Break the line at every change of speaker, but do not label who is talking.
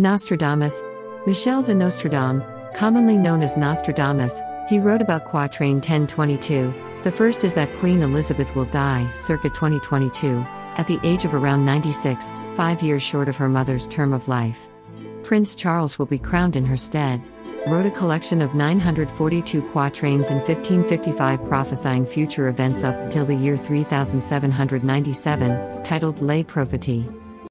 Nostradamus. Michel de Nostredame, commonly known as Nostradamus, he wrote about quatrain 1022. The first is that Queen Elizabeth will die, circa 2022, at the age of around 96, five years short of her mother's term of life. Prince Charles will be crowned in her stead. Wrote a collection of 942 quatrains in 1555 prophesying future events up till the year 3797, titled Les Prophéties.